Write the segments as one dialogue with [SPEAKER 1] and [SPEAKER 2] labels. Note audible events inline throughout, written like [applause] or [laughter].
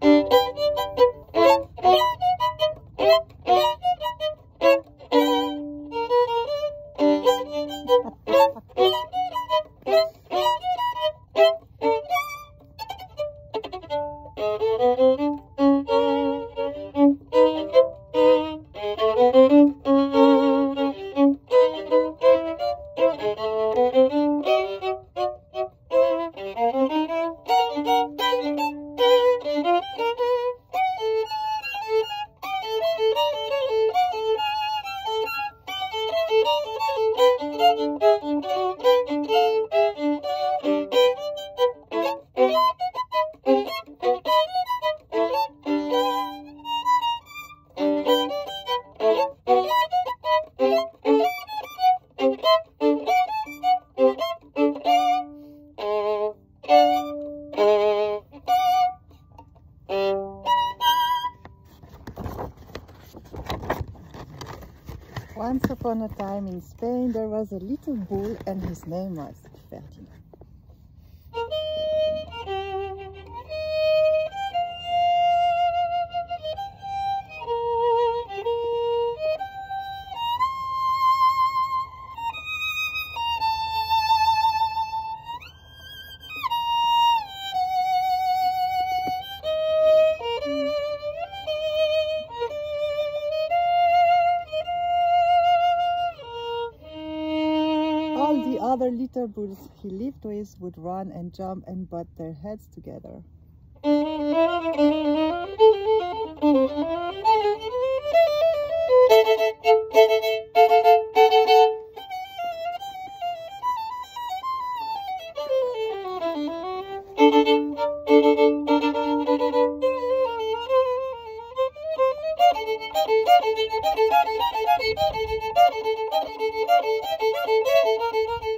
[SPEAKER 1] Música Thank you. Once upon a time in Spain there was a little bull and his name was other little bulls he lived with would run and jump and butt their heads together.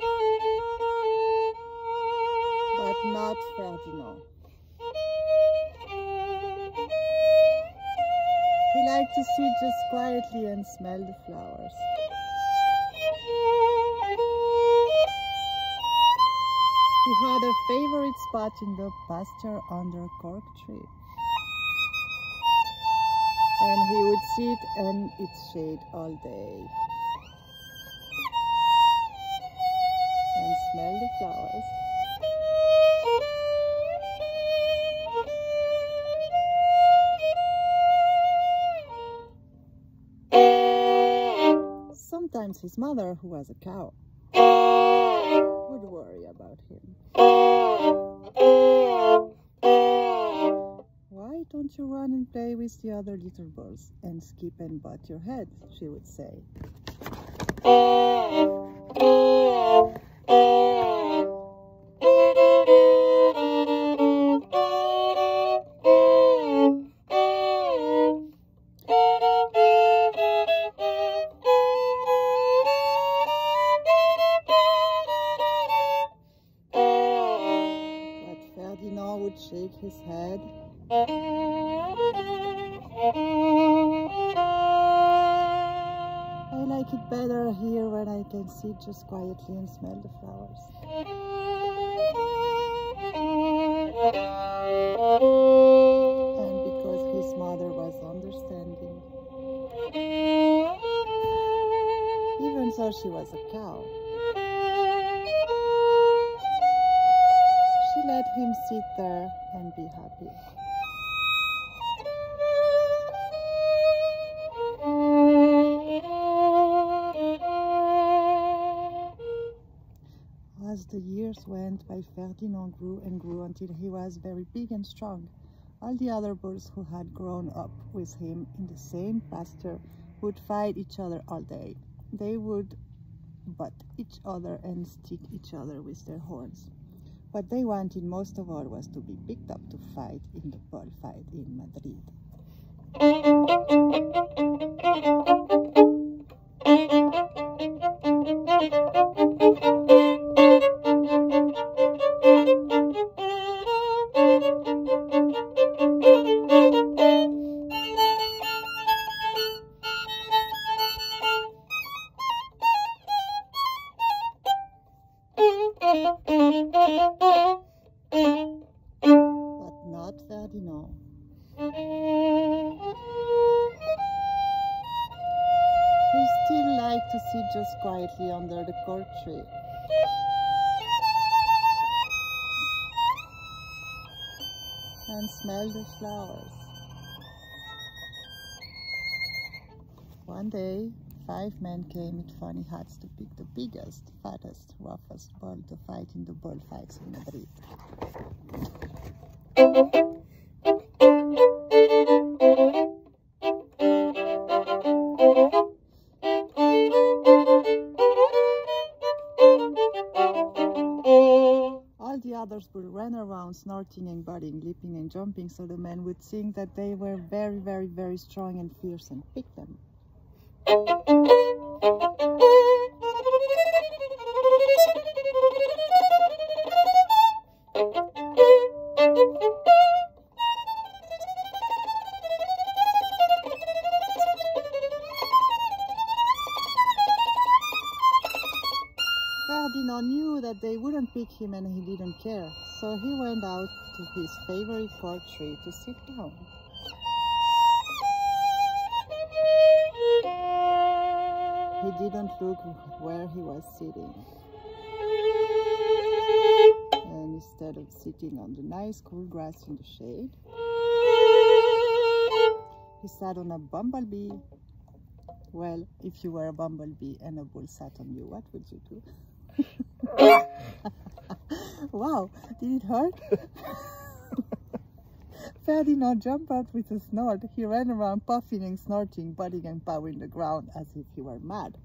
[SPEAKER 1] But not Ferdinand. He liked to sit just quietly and smell the flowers. He had a favorite spot in the pasture under a cork tree. And he would sit in its shade all day. And smell the flowers. Sometimes his mother, who was a cow, would worry about him. Why don't you run and play with the other little bulls and skip and butt your head? She would say. Would shake his head. I like it better here where I can sit just quietly and smell the flowers. And because his mother was understanding. Even though she was a cow. Let him sit there and be happy. As the years went by, Ferdinand grew and grew until he was very big and strong. All the other bulls who had grown up with him in the same pasture would fight each other all day. They would butt each other and stick each other with their horns. What they wanted most of all was to be picked up to fight in the bullfight in Madrid. [laughs] But not Ferdinand. He still liked to sit just quietly under the cork tree. And smell the flowers. One day, five men came with funny hats to pick the biggest, fattest, roughest bull to fight in the bullfights in Madrid. All the others would run around snorting and butting, leaping and jumping so the men would think that they were very, very, very strong and fierce and pick them. Ferdinand knew that they wouldn't pick him and he didn't care, so he went out to his favorite cork tree to sit down. He didn't look where he was sitting. And instead of sitting on the nice cool grass in the shade, he sat on a bumblebee. Well, if you were a bumblebee and a bull sat on you, what would you do? [laughs] wow, did it hurt? [laughs] Ferdinand jumped out with a snort. He ran around puffing and snorting, butting and pawing the ground as if he were mad.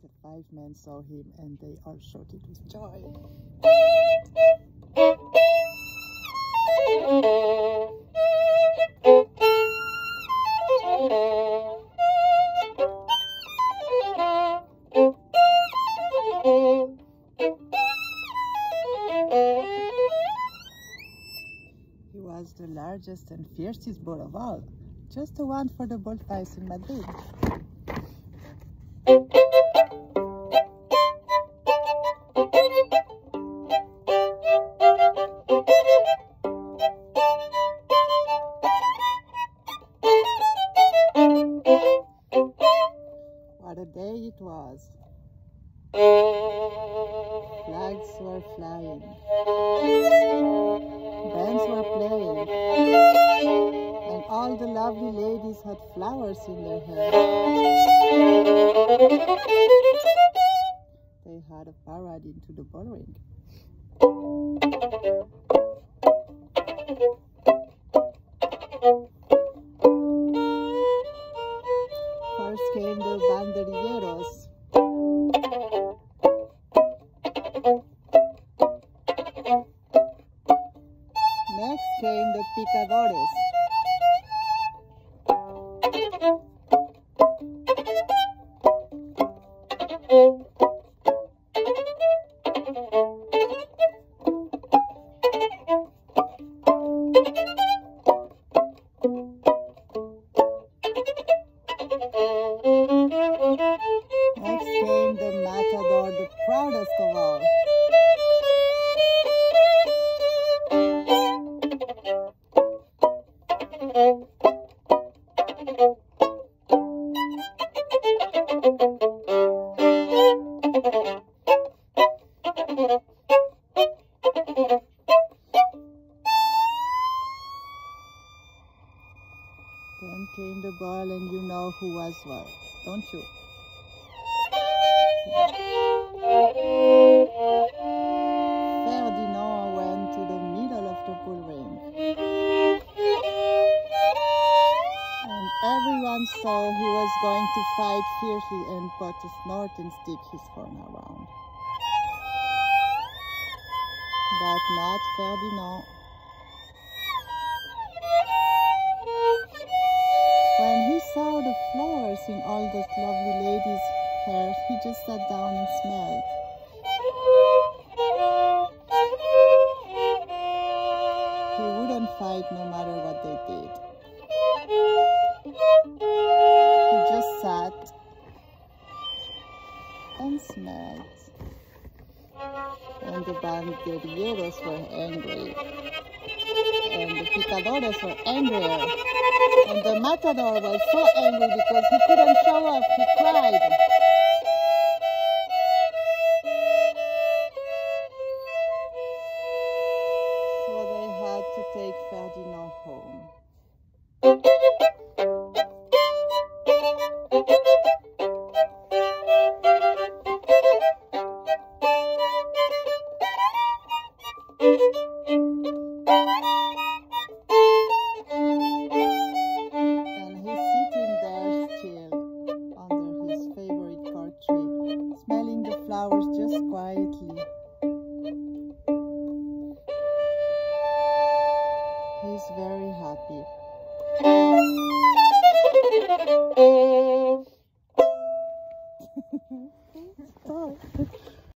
[SPEAKER 1] The five men saw him and they all shouted with joy. Largest and fiercest bull of all, just the one for the bullfights in Madrid. The lovely ladies had flowers in their hair. They had a parade into the bull ring. First came the banderilleros. Next came the picadores. Who was what, don't you? Ferdinand went to the middle of the bull ring. And everyone saw he was going to fight fiercely and to snort and stick his horn around. But not Ferdinand. Down and smelled. He wouldn't fight no matter what they did. He just sat mad. And the banderilleros were angry. And the picadores were angrier. And the matador was so angry because he couldn't show up. He cried.